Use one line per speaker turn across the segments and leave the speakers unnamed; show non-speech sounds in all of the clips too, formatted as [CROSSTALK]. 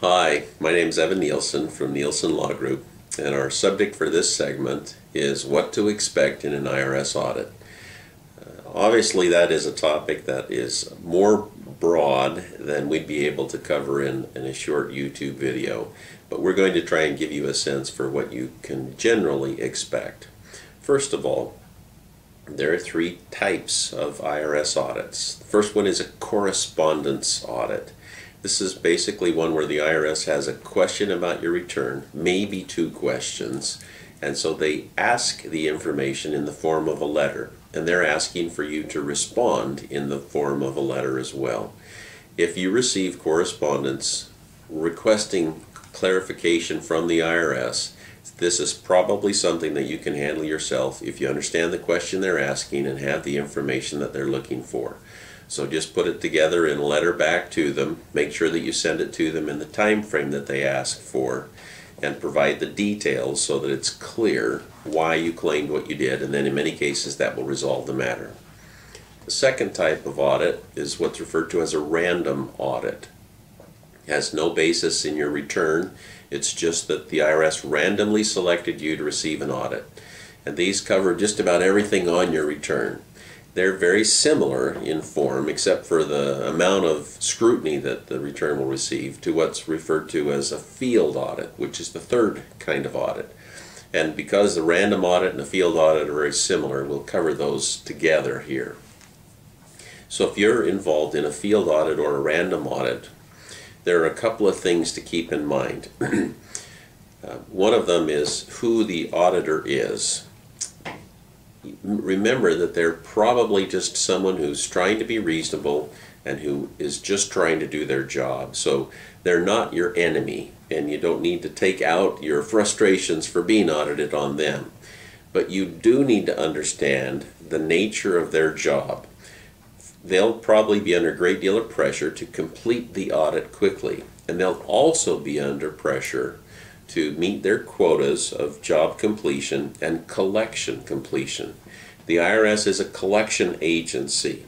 Hi, my name is Evan Nielsen from Nielsen Law Group, and our subject for this segment is what to expect in an IRS audit. Uh, obviously, that is a topic that is more broad than we'd be able to cover in, in a short YouTube video, but we're going to try and give you a sense for what you can generally expect. First of all, there are three types of IRS audits. The first one is a correspondence audit. This is basically one where the IRS has a question about your return, maybe two questions, and so they ask the information in the form of a letter, and they're asking for you to respond in the form of a letter as well. If you receive correspondence requesting clarification from the IRS, this is probably something that you can handle yourself if you understand the question they're asking and have the information that they're looking for. So just put it together in a letter back to them. Make sure that you send it to them in the time frame that they ask for and provide the details so that it's clear why you claimed what you did and then in many cases that will resolve the matter. The second type of audit is what's referred to as a random audit. It has no basis in your return. It's just that the IRS randomly selected you to receive an audit. And these cover just about everything on your return. They're very similar in form, except for the amount of scrutiny that the return will receive, to what's referred to as a field audit, which is the third kind of audit. And because the random audit and the field audit are very similar, we'll cover those together here. So if you're involved in a field audit or a random audit, there are a couple of things to keep in mind. [CLEARS THROAT] uh, one of them is who the auditor is remember that they're probably just someone who's trying to be reasonable and who is just trying to do their job. So they're not your enemy, and you don't need to take out your frustrations for being audited on them. But you do need to understand the nature of their job. They'll probably be under a great deal of pressure to complete the audit quickly, and they'll also be under pressure to meet their quotas of job completion and collection completion. The IRS is a collection agency.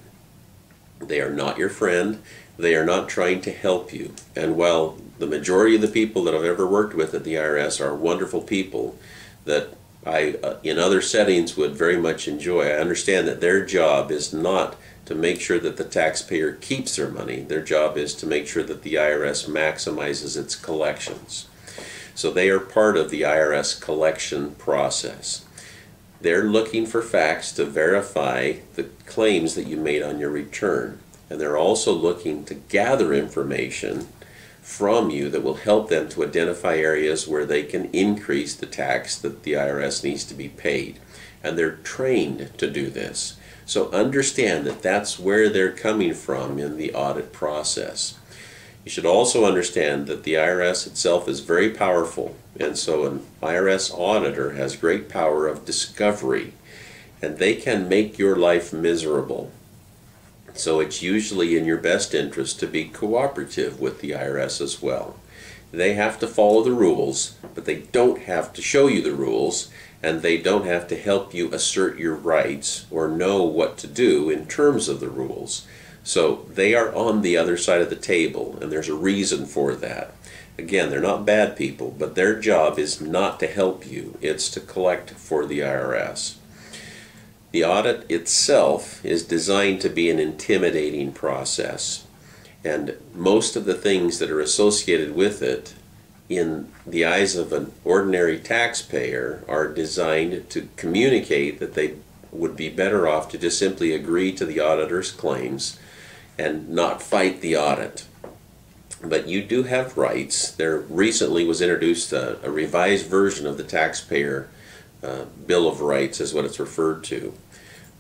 They are not your friend. They are not trying to help you. And while the majority of the people that I've ever worked with at the IRS are wonderful people that I, uh, in other settings, would very much enjoy, I understand that their job is not to make sure that the taxpayer keeps their money. Their job is to make sure that the IRS maximizes its collections. So they are part of the IRS collection process. They're looking for facts to verify the claims that you made on your return. And they're also looking to gather information from you that will help them to identify areas where they can increase the tax that the IRS needs to be paid. And they're trained to do this. So understand that that's where they're coming from in the audit process. You should also understand that the IRS itself is very powerful, and so an IRS auditor has great power of discovery, and they can make your life miserable. So it's usually in your best interest to be cooperative with the IRS as well. They have to follow the rules, but they don't have to show you the rules, and they don't have to help you assert your rights or know what to do in terms of the rules. So they are on the other side of the table, and there's a reason for that. Again, they're not bad people, but their job is not to help you, it's to collect for the IRS. The audit itself is designed to be an intimidating process, and most of the things that are associated with it, in the eyes of an ordinary taxpayer, are designed to communicate that they would be better off to just simply agree to the auditor's claims and not fight the audit. But you do have rights. There recently was introduced a, a revised version of the taxpayer uh, Bill of Rights, is what it's referred to.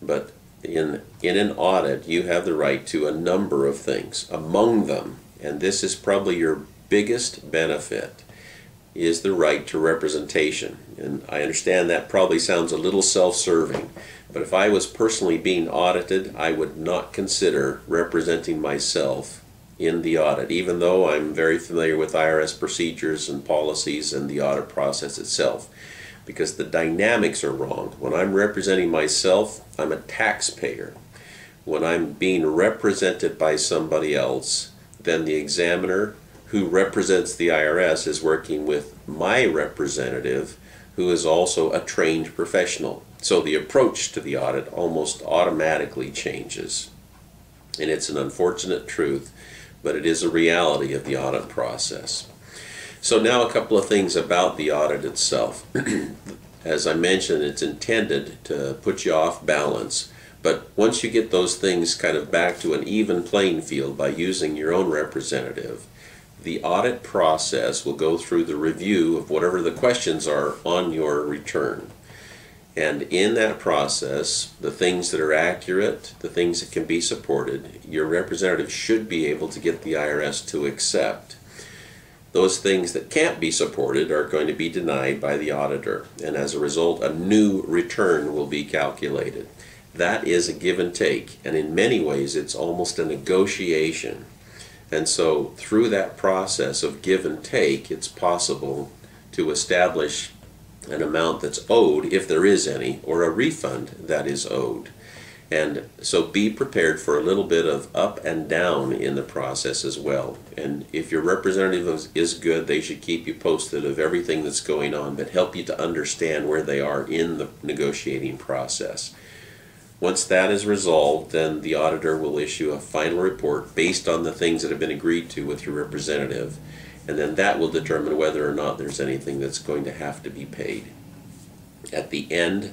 But in, in an audit, you have the right to a number of things. Among them, and this is probably your biggest benefit, is the right to representation. And I understand that probably sounds a little self serving, but if I was personally being audited, I would not consider representing myself in the audit, even though I'm very familiar with IRS procedures and policies and the audit process itself, because the dynamics are wrong. When I'm representing myself, I'm a taxpayer. When I'm being represented by somebody else, then the examiner who represents the IRS is working with my representative, who is also a trained professional. So the approach to the audit almost automatically changes. And it's an unfortunate truth, but it is a reality of the audit process. So now a couple of things about the audit itself. [CLEARS THROAT] As I mentioned, it's intended to put you off balance. But once you get those things kind of back to an even playing field by using your own representative, the audit process will go through the review of whatever the questions are on your return. And in that process, the things that are accurate, the things that can be supported, your representative should be able to get the IRS to accept. Those things that can't be supported are going to be denied by the auditor, and as a result, a new return will be calculated. That is a give and take, and in many ways, it's almost a negotiation. And so, through that process of give and take, it's possible to establish an amount that's owed, if there is any, or a refund that is owed. And so be prepared for a little bit of up and down in the process as well. And if your representative is, good, they should keep you posted of everything that's going on, but help you to understand where they are in the negotiating process. Once that is resolved, then the auditor will issue a final report based on the things that have been agreed to with your representative, and then that will determine whether or not there's anything that's going to have to be paid. At the end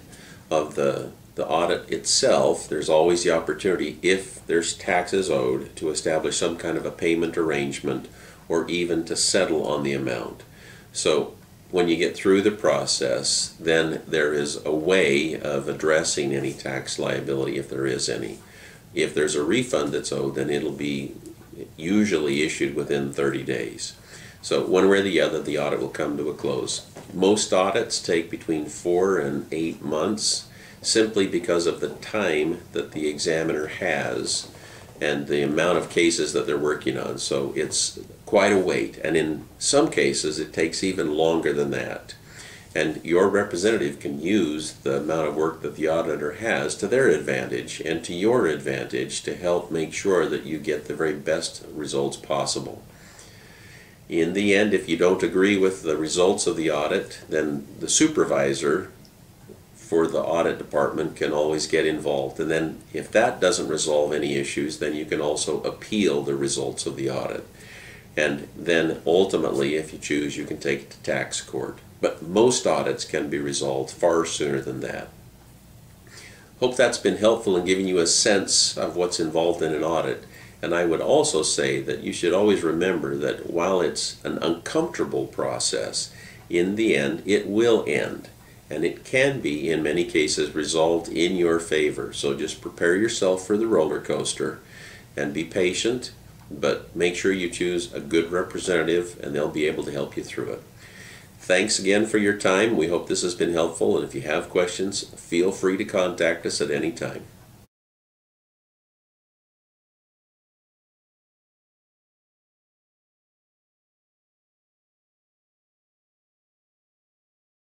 of the the audit itself, there's always the opportunity, if there's taxes owed, to establish some kind of a payment arrangement or even to settle on the amount. So when you get through the process, then there is a way of addressing any tax liability if there is any. If there's a refund that's owed, then it'll be usually issued within 30 days. So one way or the other, the audit will come to a close. Most audits take between four and eight months simply because of the time that the examiner has and the amount of cases that they're working on. So it's quite a wait, and in some cases it takes even longer than that. And your representative can use the amount of work that the auditor has to their advantage and to your advantage to help make sure that you get the very best results possible. In the end, if you don't agree with the results of the audit, then the supervisor for the audit department can always get involved. And then if that doesn't resolve any issues, then you can also appeal the results of the audit. And then ultimately, if you choose, you can take it to tax court. But most audits can be resolved far sooner than that. Hope that's been helpful in giving you a sense of what's involved in an audit. And I would also say that you should always remember that while it's an uncomfortable process, in the end, it will end and it can be, in many cases, resolved in your favor. So just prepare yourself for the roller coaster and be patient, but make sure you choose a good representative and they'll be able to help you through it. Thanks again for your time. We hope this has been helpful, and if you have questions, feel free to contact us at any time.